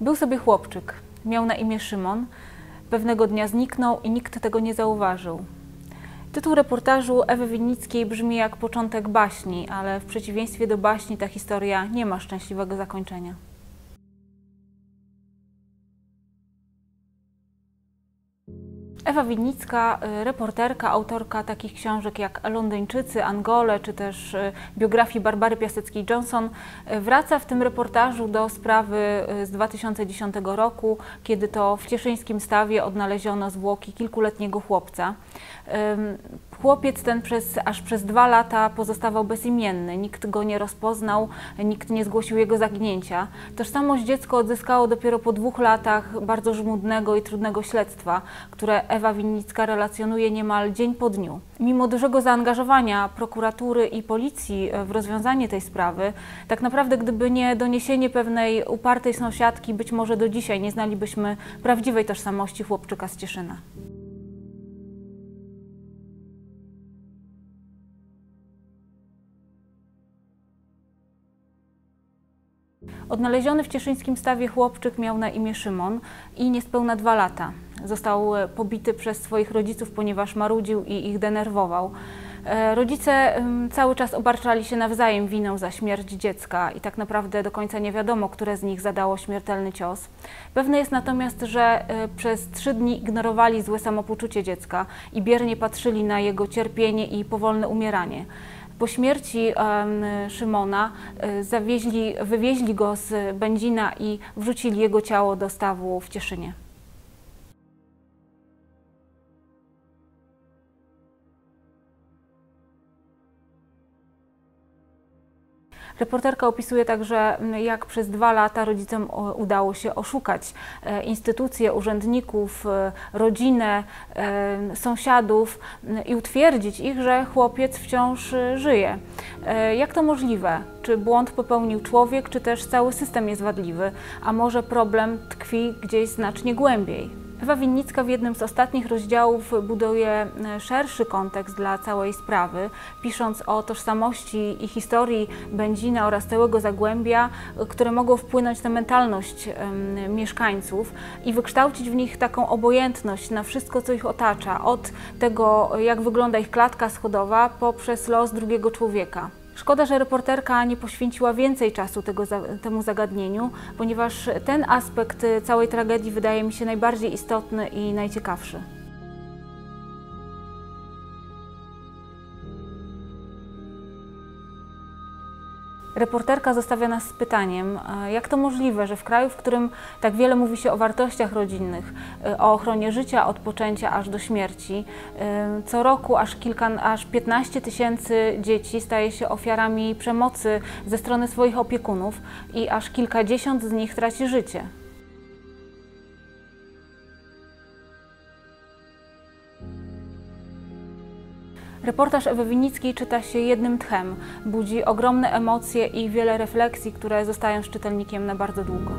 Był sobie chłopczyk, miał na imię Szymon. Pewnego dnia zniknął i nikt tego nie zauważył. Tytuł reportażu Ewy Winnickiej brzmi jak początek baśni, ale w przeciwieństwie do baśni ta historia nie ma szczęśliwego zakończenia. Ewa Winnicka, y, reporterka, autorka takich książek jak Londyńczycy, Angole, czy też y, biografii Barbary Piaseckiej-Johnson, y, wraca w tym reportażu do sprawy z 2010 roku, kiedy to w Cieszyńskim Stawie odnaleziono zwłoki kilkuletniego chłopca. Chłopiec ten przez, aż przez dwa lata pozostawał bezimienny. Nikt go nie rozpoznał, nikt nie zgłosił jego zaginięcia. Tożsamość dziecko odzyskało dopiero po dwóch latach bardzo żmudnego i trudnego śledztwa, które Ewa Winnicka relacjonuje niemal dzień po dniu. Mimo dużego zaangażowania prokuratury i policji w rozwiązanie tej sprawy, tak naprawdę gdyby nie doniesienie pewnej upartej sąsiadki, być może do dzisiaj nie znalibyśmy prawdziwej tożsamości chłopczyka z Cieszyna. Odnaleziony w cieszyńskim stawie chłopczyk miał na imię Szymon i niespełna dwa lata. Został e, pobity przez swoich rodziców, ponieważ marudził i ich denerwował. E, rodzice cały czas obarczali się nawzajem winą za śmierć dziecka i tak naprawdę do końca nie wiadomo, które z nich zadało śmiertelny cios. Pewne jest natomiast, że e, przez trzy dni ignorowali złe samopoczucie dziecka i biernie patrzyli na jego cierpienie i powolne umieranie. Po śmierci Szymona e, zawieźli, wywieźli go z Będzina i wrzucili jego ciało do stawu w Cieszynie. Reporterka opisuje także, jak przez dwa lata rodzicom udało się oszukać e, instytucje, urzędników, e, rodzinę, e, sąsiadów i utwierdzić ich, że chłopiec wciąż żyje. Jak to możliwe? Czy błąd popełnił człowiek, czy też cały system jest wadliwy, a może problem tkwi gdzieś znacznie głębiej? Ewa Winnicka w jednym z ostatnich rozdziałów buduje e, szerszy kontekst dla całej sprawy, pisząc o tożsamości i historii Będzina oraz całego Zagłębia, które mogą wpłynąć na mentalność mieszkańców i wykształcić w nich taką obojętność na wszystko, co ich otacza, od tego, jak wygląda ich klatka schodowa, poprzez los drugiego człowieka. Szkoda, że reporterka nie poświęciła więcej czasu tego, temu zagadnieniu, ponieważ ten aspekt całej tragedii wydaje mi się najbardziej istotny i najciekawszy. Reporterka zostawia nas z pytaniem, e, jak to możliwe, że w kraju, w którym tak wiele mówi się o wartościach rodzinnych, e, o ochronie życia od poczęcia aż do śmierci, e, co roku aż, kilka, aż 15 tysięcy dzieci staje się ofiarami przemocy ze strony swoich opiekunów i aż kilkadziesiąt z nich traci życie. Reportaż Ewy Winickiej czyta się jednym tchem, budzi ogromne emocje i wiele refleksji, które zostają z czytelnikiem na bardzo długo.